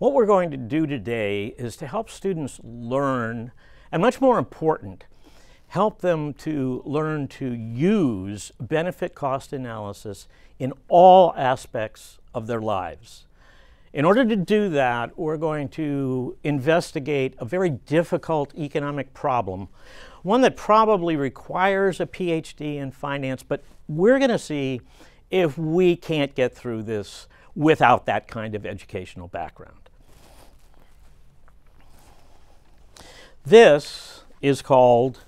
What we're going to do today is to help students learn, and much more important, help them to learn to use benefit cost analysis in all aspects of their lives. In order to do that, we're going to investigate a very difficult economic problem, one that probably requires a PhD in finance, but we're going to see if we can't get through this without that kind of educational background. This is called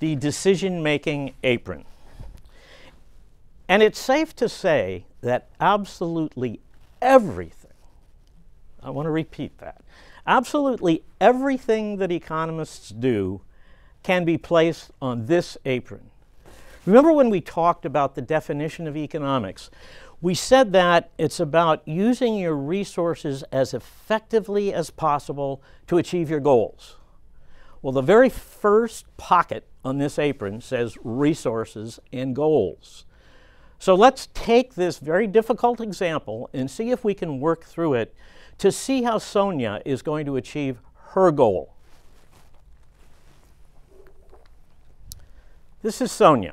the decision making apron. And it's safe to say that absolutely everything, I want to repeat that, absolutely everything that economists do can be placed on this apron. Remember when we talked about the definition of economics? We said that it's about using your resources as effectively as possible to achieve your goals. Well, the very first pocket on this apron says resources and goals. So let's take this very difficult example and see if we can work through it to see how Sonia is going to achieve her goal. This is Sonia.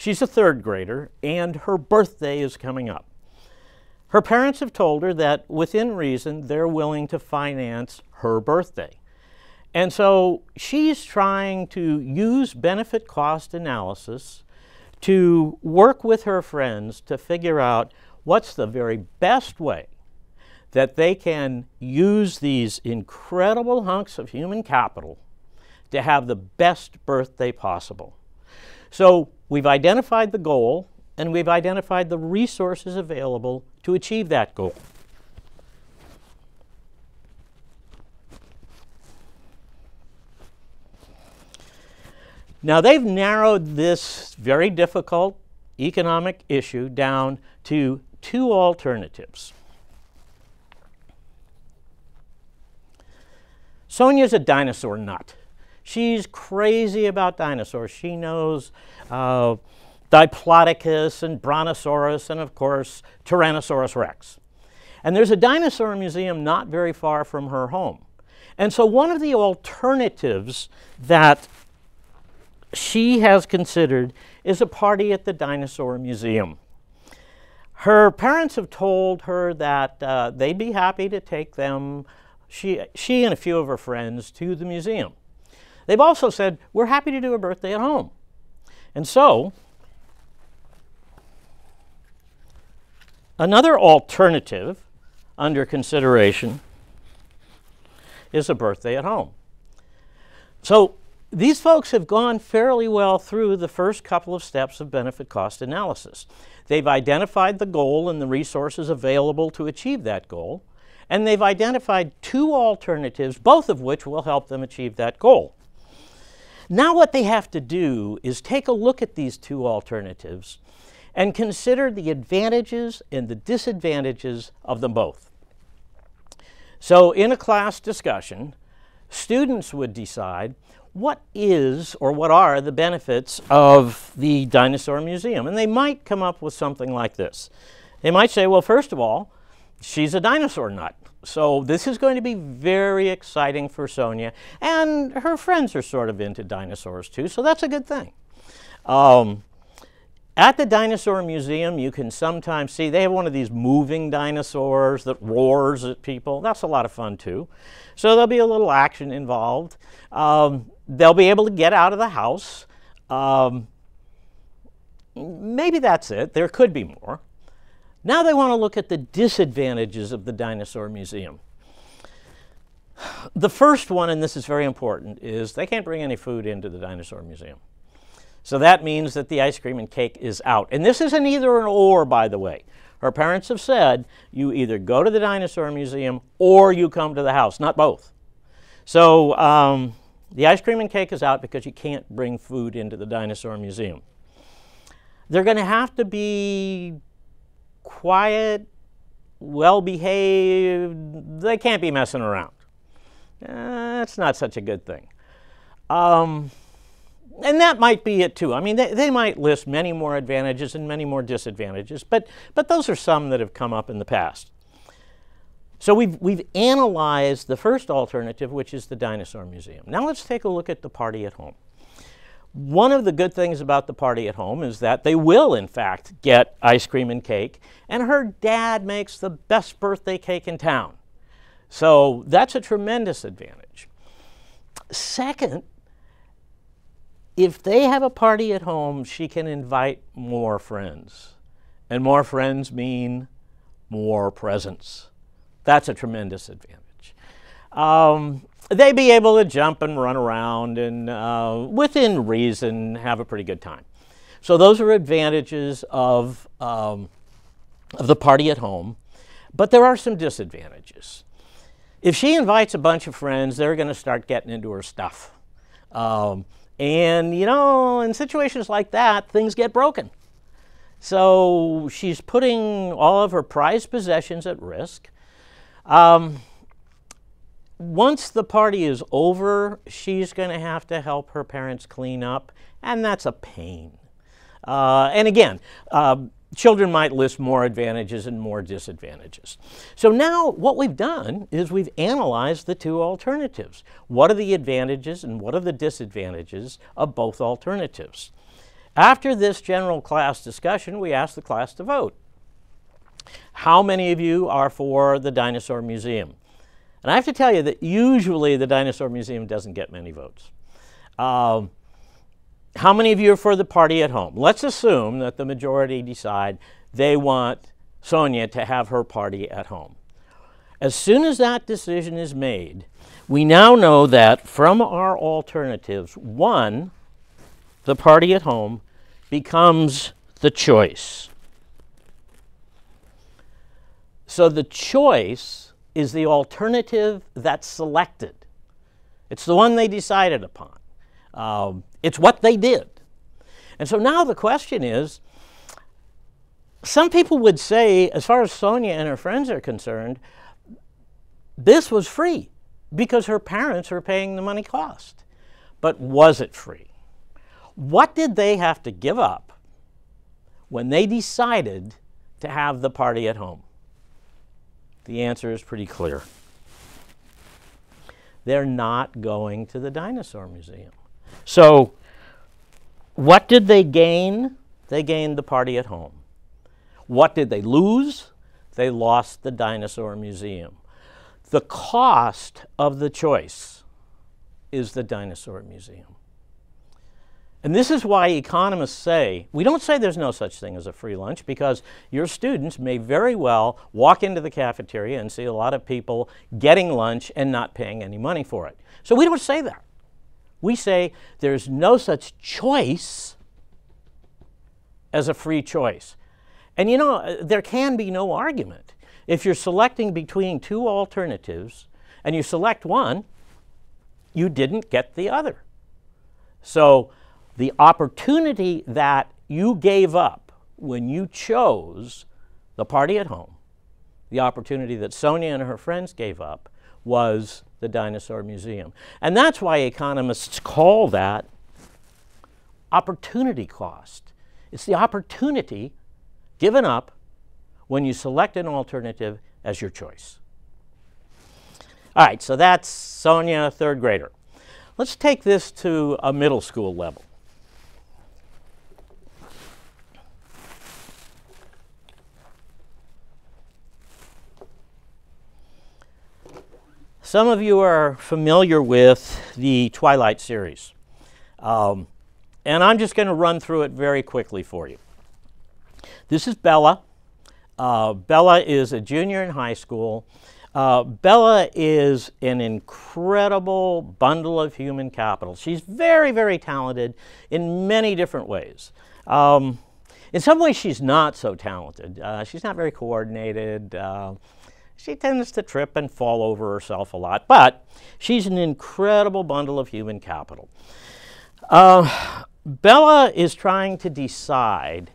She's a third grader and her birthday is coming up. Her parents have told her that within reason they're willing to finance her birthday. And so she's trying to use benefit cost analysis to work with her friends to figure out what's the very best way that they can use these incredible hunks of human capital to have the best birthday possible. So we've identified the goal and we've identified the resources available to achieve that goal. Now, they've narrowed this very difficult economic issue down to two alternatives. Sonia's a dinosaur nut. She's crazy about dinosaurs. She knows uh, Diplodocus and Brontosaurus and, of course, Tyrannosaurus rex. And there's a dinosaur museum not very far from her home. And so one of the alternatives that she has considered is a party at the Dinosaur Museum. Her parents have told her that uh, they'd be happy to take them, she, she and a few of her friends, to the museum. They've also said, we're happy to do a birthday at home. And so, another alternative under consideration is a birthday at home. So these folks have gone fairly well through the first couple of steps of benefit cost analysis. They've identified the goal and the resources available to achieve that goal, and they've identified two alternatives, both of which will help them achieve that goal. Now what they have to do is take a look at these two alternatives and consider the advantages and the disadvantages of them both. So in a class discussion, students would decide what is or what are the benefits of the dinosaur museum? And they might come up with something like this. They might say, well, first of all, she's a dinosaur nut. So this is going to be very exciting for Sonia. And her friends are sort of into dinosaurs too, so that's a good thing. Um, at the Dinosaur Museum, you can sometimes see, they have one of these moving dinosaurs that roars at people. That's a lot of fun too. So there'll be a little action involved. Um, they'll be able to get out of the house. Um, maybe that's it. There could be more. Now they want to look at the disadvantages of the Dinosaur Museum. The first one, and this is very important, is they can't bring any food into the Dinosaur Museum. So that means that the ice cream and cake is out. And this isn't either an or, by the way. Her parents have said you either go to the Dinosaur Museum or you come to the house, not both. So um, the ice cream and cake is out because you can't bring food into the dinosaur museum. They're going to have to be quiet, well behaved. They can't be messing around. That's not such a good thing. Um, and that might be it too. I mean, they, they might list many more advantages and many more disadvantages, but, but those are some that have come up in the past. So we've, we've analyzed the first alternative, which is the dinosaur museum. Now let's take a look at the party at home. One of the good things about the party at home is that they will, in fact, get ice cream and cake, and her dad makes the best birthday cake in town. So that's a tremendous advantage. Second, if they have a party at home, she can invite more friends. And more friends mean more presents. That's a tremendous advantage. Um, they be able to jump and run around and, uh, within reason, have a pretty good time. So those are advantages of, um, of the party at home. But there are some disadvantages. If she invites a bunch of friends, they're going to start getting into her stuff. Um, and, you know, in situations like that, things get broken. So she's putting all of her prized possessions at risk. Um, once the party is over, she's going to have to help her parents clean up, and that's a pain. Uh, and again, uh, children might list more advantages and more disadvantages. So now what we've done is we've analyzed the two alternatives. What are the advantages and what are the disadvantages of both alternatives? After this general class discussion, we asked the class to vote. How many of you are for the Dinosaur Museum? And I have to tell you that usually the Dinosaur Museum doesn't get many votes. Um, how many of you are for the party at home? Let's assume that the majority decide they want Sonia to have her party at home. As soon as that decision is made, we now know that from our alternatives, one, the party at home, becomes the choice. So the choice is the alternative that's selected. It's the one they decided upon. Um, it's what they did. And so now the question is some people would say, as far as Sonia and her friends are concerned, this was free because her parents are paying the money cost. But was it free? What did they have to give up when they decided to have the party at home? The answer is pretty clear. They're not going to the dinosaur museum. So, what did they gain? They gained the party at home. What did they lose? They lost the dinosaur museum. The cost of the choice is the dinosaur museum. And this is why economists say, we don't say there's no such thing as a free lunch because your students may very well walk into the cafeteria and see a lot of people getting lunch and not paying any money for it. So we don't say that. We say there's no such choice as a free choice. And you know, there can be no argument. If you're selecting between two alternatives and you select one, you didn't get the other. So the opportunity that you gave up when you chose the party at home, the opportunity that Sonia and her friends gave up, was the Dinosaur Museum. And that's why economists call that opportunity cost. It's the opportunity given up when you select an alternative as your choice. All right, so that's Sonia, third grader. Let's take this to a middle school level. Some of you are familiar with the Twilight series. Um, and I'm just going to run through it very quickly for you. This is Bella. Uh, Bella is a junior in high school. Uh, Bella is an incredible bundle of human capital. She's very, very talented in many different ways. Um, in some ways, she's not so talented. Uh, she's not very coordinated. She tends to trip and fall over herself a lot, but she's an incredible bundle of human capital. Uh, Bella is trying to decide,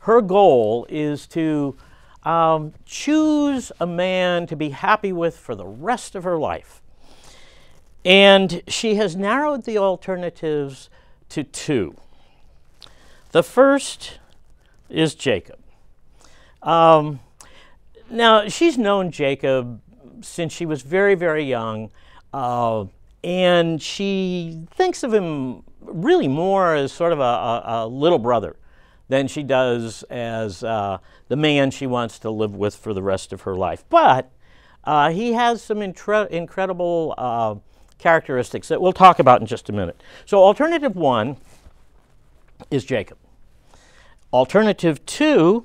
her goal is to um, choose a man to be happy with for the rest of her life. And she has narrowed the alternatives to two. The first is Jacob. Um, now, she's known Jacob since she was very, very young, uh, and she thinks of him really more as sort of a, a, a little brother than she does as uh, the man she wants to live with for the rest of her life. But uh, he has some incredible uh, characteristics that we'll talk about in just a minute. So, alternative one is Jacob. Alternative two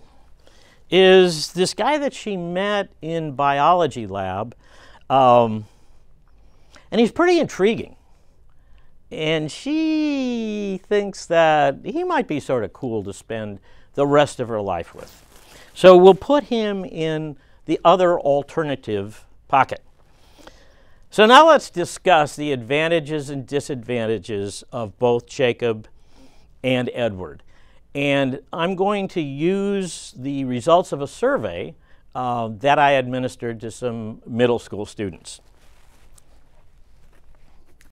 is this guy that she met in biology lab, um, and he's pretty intriguing. And she thinks that he might be sort of cool to spend the rest of her life with. So we'll put him in the other alternative pocket. So now let's discuss the advantages and disadvantages of both Jacob and Edward. And I'm going to use the results of a survey uh, that I administered to some middle school students.